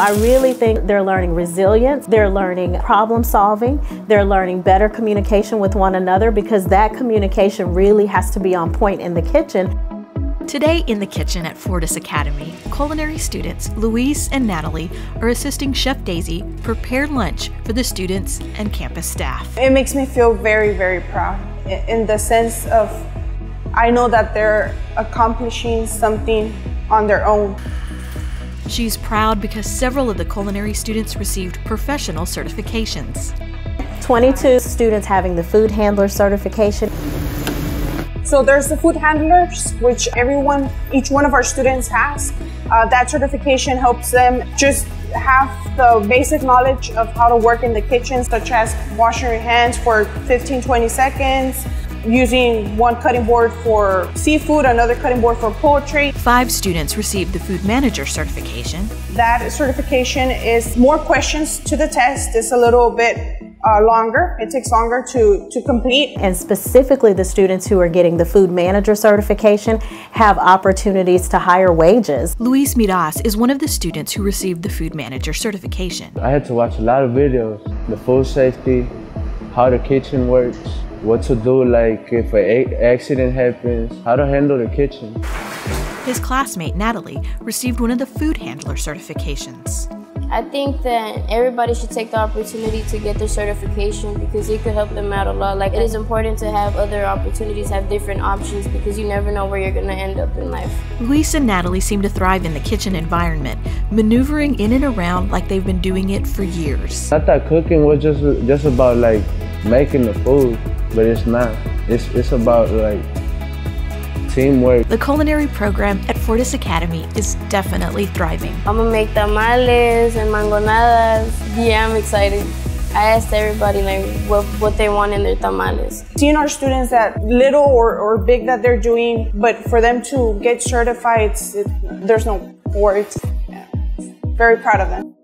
I really think they're learning resilience, they're learning problem solving, they're learning better communication with one another because that communication really has to be on point in the kitchen. Today in the kitchen at Fortis Academy, culinary students Luis and Natalie are assisting Chef Daisy prepare lunch for the students and campus staff. It makes me feel very, very proud in the sense of I know that they're accomplishing something on their own. She's proud because several of the culinary students received professional certifications. 22 students having the food handler certification. So there's the food handlers, which everyone, each one of our students has. Uh, that certification helps them just have the basic knowledge of how to work in the kitchen, such as washing your hands for 15, 20 seconds, using one cutting board for seafood, another cutting board for poultry. Five students received the food manager certification. That certification is more questions to the test. It's a little bit uh, longer. It takes longer to, to complete. And specifically the students who are getting the food manager certification have opportunities to higher wages. Luis Miras is one of the students who received the food manager certification. I had to watch a lot of videos, the food safety, how the kitchen works, what to do like if an accident happens, how to handle the kitchen. His classmate Natalie received one of the food handler certifications. I think that everybody should take the opportunity to get their certification because it could help them out a lot. Like it is important to have other opportunities, have different options because you never know where you're going to end up in life. Luis and Natalie seem to thrive in the kitchen environment, maneuvering in and around like they've been doing it for years. I thought cooking was just just about like making the food, but it's not. It's it's about like teamwork. The culinary program at Fortis Academy is definitely thriving. I'm gonna make tamales and mangonadas. Yeah, I'm excited. I asked everybody like what, what they want in their tamales. Seeing our students that little or, or big that they're doing, but for them to get certified, it, there's no words. Yeah. Very proud of them.